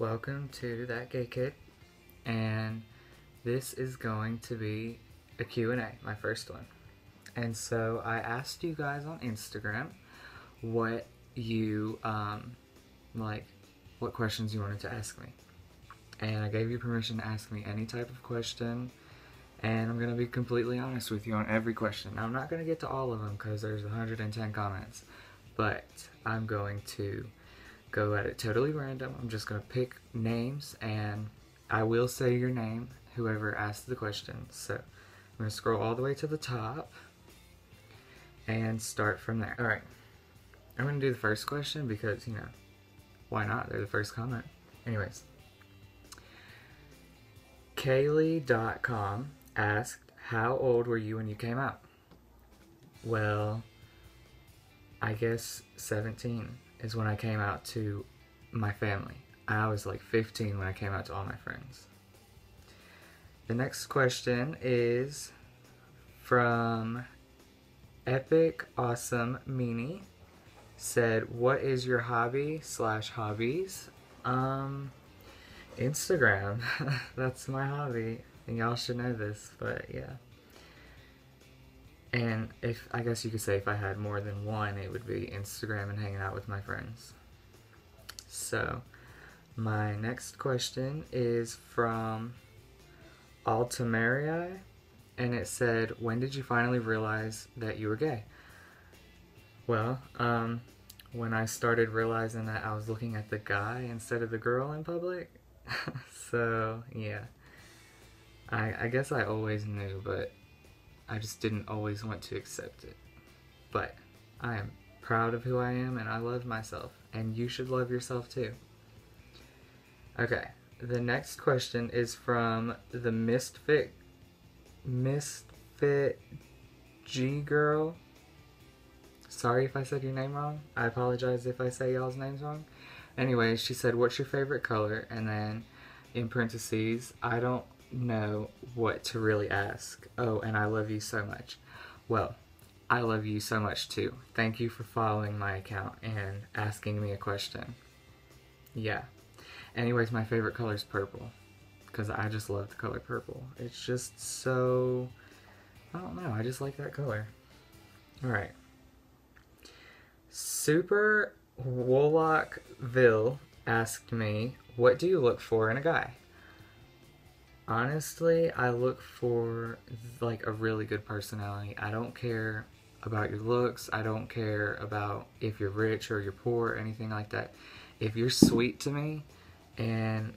welcome to That Gay Kid, and this is going to be a Q&A, my first one. And so I asked you guys on Instagram what you, um, like, what questions you wanted to ask me. And I gave you permission to ask me any type of question, and I'm going to be completely honest with you on every question. I'm not going to get to all of them because there's 110 comments, but I'm going to go at it totally random. I'm just going to pick names and I will say your name, whoever asked the question. So I'm going to scroll all the way to the top and start from there. Alright, I'm going to do the first question because, you know, why not? They're the first comment. Anyways, Kaylee.com asked, How old were you when you came out? Well, I guess 17 is when I came out to my family. I was like 15 when I came out to all my friends. The next question is from Epic Awesome Meanie. Said, "What is your hobby slash hobbies?" Um, Instagram. That's my hobby, and y'all should know this. But yeah. And if I guess you could say if I had more than one, it would be Instagram and hanging out with my friends. So, my next question is from Altamaria, and it said, "When did you finally realize that you were gay?" Well, um, when I started realizing that I was looking at the guy instead of the girl in public. so yeah, I I guess I always knew, but I just didn't always want to accept it. But I am proud of who I am and I love myself. And you should love yourself too. Okay, the next question is from the Misfit Misfit G Girl. Sorry if I said your name wrong. I apologize if I say y'all's names wrong. Anyway, she said, What's your favorite color? And then in parentheses, I don't know what to really ask. Oh, and I love you so much. Well, I love you so much too. Thank you for following my account and asking me a question. Yeah. Anyways, my favorite color is purple because I just love the color purple. It's just so. I don't know. I just like that color. Alright. Super Wollockville asked me, What do you look for in a guy? Honestly, I look for like a really good personality. I don't care about your looks. I don't care about if you're rich or you're poor or anything like that. If you're sweet to me and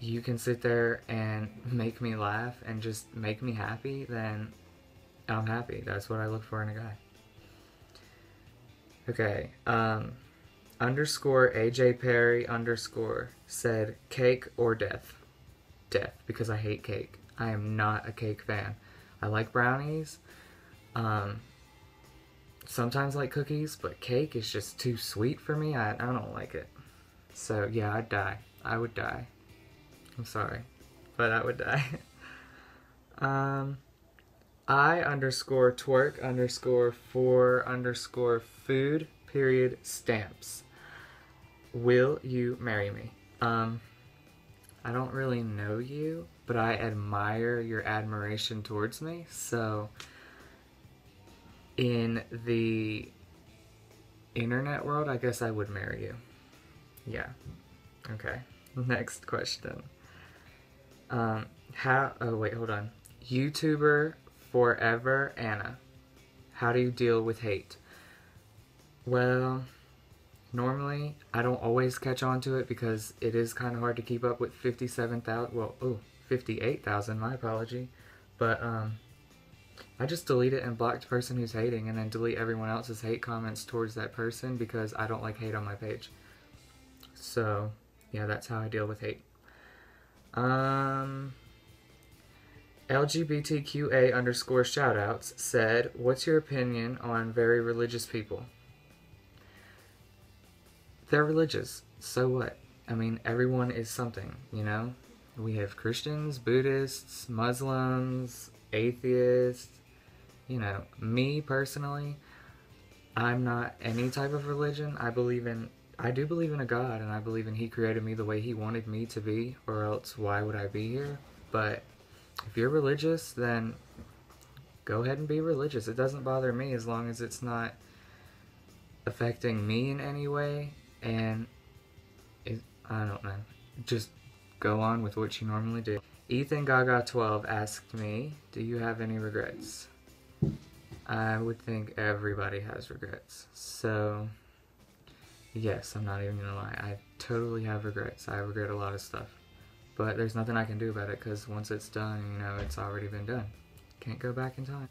you can sit there and make me laugh and just make me happy, then I'm happy. That's what I look for in a guy. Okay, um, underscore AJ Perry underscore said cake or death death because I hate cake. I am not a cake fan. I like brownies. Um, sometimes like cookies, but cake is just too sweet for me. I, I don't like it. So yeah, I'd die. I would die. I'm sorry, but I would die. um, I underscore twerk underscore for underscore food period stamps. Will you marry me? Um, I don't really know you, but I admire your admiration towards me. So, in the internet world, I guess I would marry you. Yeah. Okay. Next question. Um, how? Oh wait, hold on. YouTuber forever Anna. How do you deal with hate? Well, normally I don't always catch on to it because it is kind of hard to keep up with 57,000, well, oh, 58,000, my apology. But, um, I just delete it and block the person who's hating and then delete everyone else's hate comments towards that person because I don't like hate on my page. So, yeah, that's how I deal with hate. Um, LGBTQA underscore shoutouts said, What's your opinion on very religious people? They're religious. So what? I mean, everyone is something, you know? We have Christians, Buddhists, Muslims, atheists. You know, me personally, I'm not any type of religion. I believe in I do believe in a God and I believe in He created me the way He wanted me to be, or else why would I be here? But if you're religious, then go ahead and be religious. It doesn't bother me as long as it's not affecting me in any way and it, I don't know. Just go on with what you normally do. Ethan Gaga 12 asked me, "Do you have any regrets?" I would think everybody has regrets. So, yes, I'm not even gonna lie. I totally have regrets. I regret a lot of stuff. But there's nothing I can do about it because once it's done, you know, it's already been done. Can't go back in time.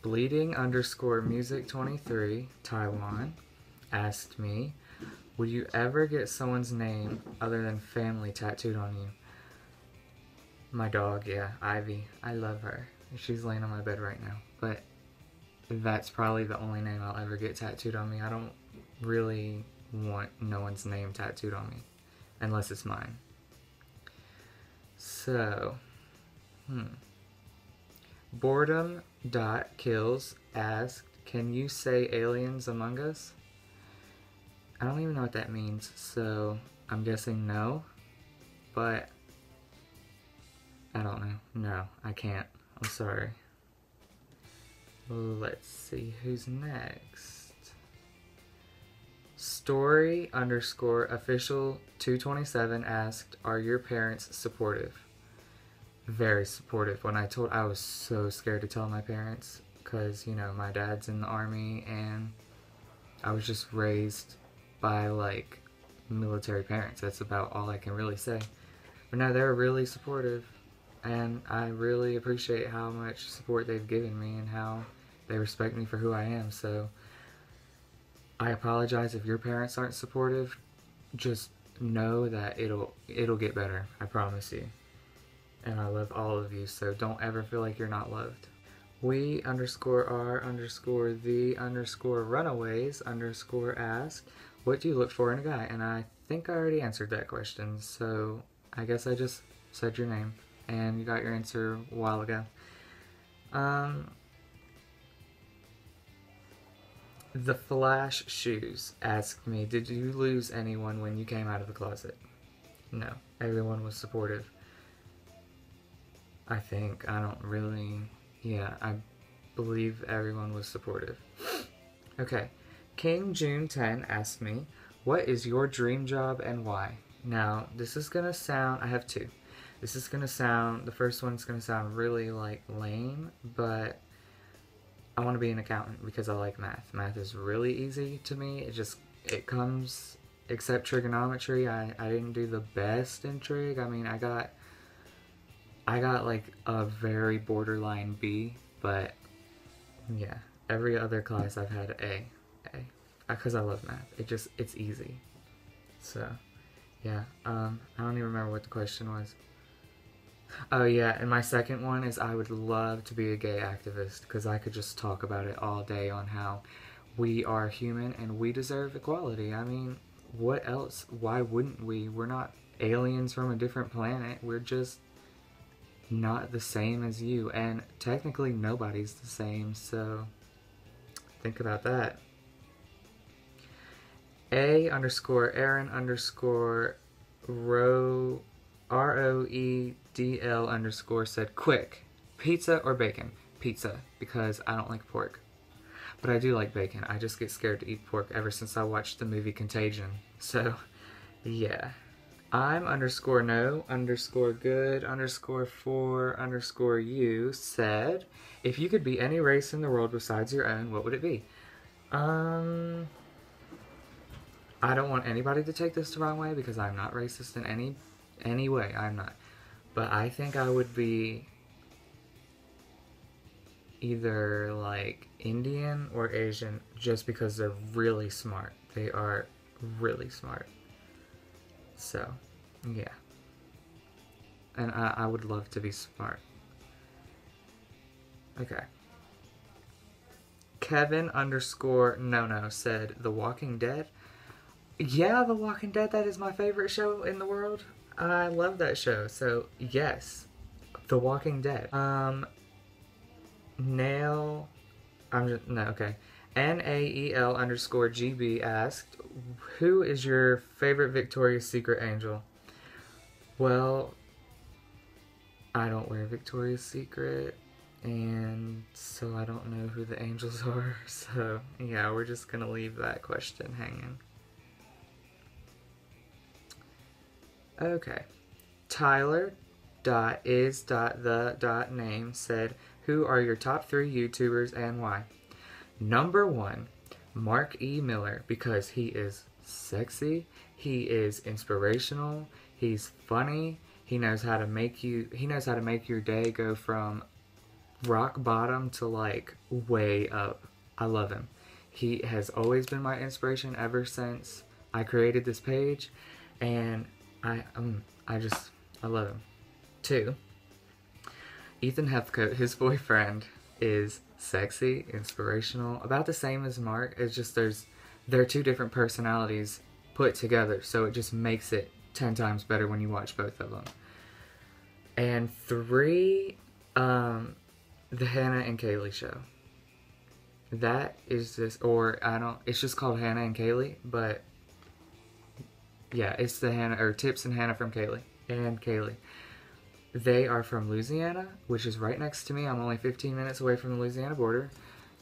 Bleeding underscore music 23, Taiwan, asked me, Would you ever get someone's name other than family tattooed on you? My dog, yeah, Ivy. I love her. She's laying on my bed right now. But that's probably the only name I'll ever get tattooed on me. I don't really want no one's name tattooed on me unless it's mine. So, hmm. Boredom dot kills asked, "Can you say aliens among us?" I don't even know what that means, so I'm guessing no. But I don't know. No, I can't. I'm sorry. Let's see who's next. Story underscore official 227 asked, Are your parents supportive? Very supportive. When I told, I was so scared to tell my parents because, you know, my dad's in the army and I was just raised by like military parents. That's about all I can really say. But now they're really supportive and I really appreciate how much support they've given me and how they respect me for who I am. So I apologize if your parents aren't supportive. Just know that it'll it'll get better. I promise you. And I love all of you, so don't ever feel like you're not loved. We underscore are underscore the underscore runaways underscore ask, what do you look for in a guy? And I think I already answered that question, so I guess I just said your name and you got your answer a while ago. Um, the Flash Shoes asked me, Did you lose anyone when you came out of the closet? No, everyone was supportive. I think. I don't really. Yeah, I believe everyone was supportive. okay. King June 10 asked me, What is your dream job and why? Now, this is gonna sound. I have two. This is gonna sound. The first one's gonna sound really like lame, but I want to be an accountant because I like math. Math is really easy to me. It just it comes except trigonometry. I I didn't do the best in trig. I mean, I got I got like a very borderline B, but yeah, every other class I've had A, because I love math. It just it's easy. So, yeah. Um, I don't even remember what the question was. Oh yeah, and my second one is I would love to be a gay activist because I could just talk about it all day on how we are human and we deserve equality. I mean, what else? Why wouldn't we? We're not aliens from a different planet. We're just not the same as you, and technically nobody's the same. So think about that. A underscore Aaron underscore row R O E D L underscore said, quick, pizza or bacon? Pizza, because I don't like pork. But I do like bacon. I just get scared to eat pork ever since I watched the movie Contagion. So, yeah. I'm underscore no underscore good underscore for underscore you said, if you could be any race in the world besides your own, what would it be? Um, I don't want anybody to take this the wrong way because I'm not racist in any any way. I'm not. But I think I would be either like Indian or Asian just because they're really smart. They are really smart. So, yeah. And I, I would love to be smart. Okay. Kevin underscore no no said The Walking Dead. Yeah, The Walking Dead, that is my favorite show in the world. I love that show. So yes, The Walking Dead. Um, Nail. I'm just no okay. N-A-E-L underscore GB asked, who is your favorite Victoria's Secret angel? Well, I don't wear Victoria's Secret, and so I don't know who the angels are. So, yeah, we're just gonna leave that question hanging. Okay. Tyler dot is dot the dot name said, Who are your top three YouTubers and why? Number one, Mark E. Miller, because he is sexy, he is inspirational, he's funny, he knows how to make you he knows how to make your day go from rock bottom to like way up. I love him. He has always been my inspiration ever since I created this page and I um I just I love him. Two. Ethan Hethcote, his boyfriend, is sexy, inspirational, about the same as Mark. It's just there's they're two different personalities put together, so it just makes it ten times better when you watch both of them. And three, um, the Hannah and Kaylee show. That is just, or I don't, it's just called Hannah and Kaylee, but yeah, it's the Hannah, or Tips and Hannah from Kaylee, and Kaylee. They are from Louisiana, which is right next to me. I'm only 15 minutes away from the Louisiana border.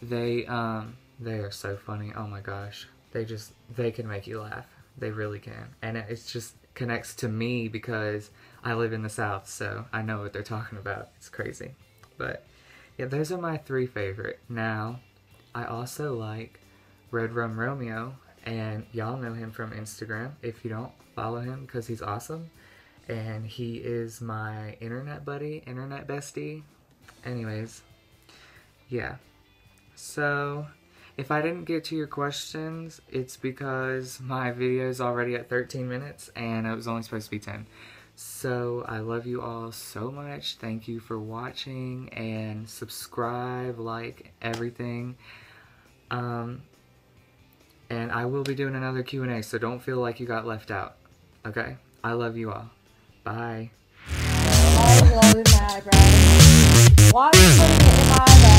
They, um, they are so funny. Oh my gosh. They just, they can make you laugh. They really can. And it it's just connects to me because I live in the South, so I know what they're talking about. It's crazy. But yeah, those are my three favorite. Now, I also like Red Rum Romeo, and y'all know him from Instagram. If you don't, follow him because he's awesome. And he is my internet buddy, internet bestie. Anyways, yeah. So, if I didn't get to your questions, it's because my video is already at 13 minutes and it was only supposed to be 10. So I love you all so much. Thank you for watching and subscribe, like, everything. Um, and I will be doing another Q&A, so don't feel like you got left out. Okay? I love you all. Bye. Why are you my?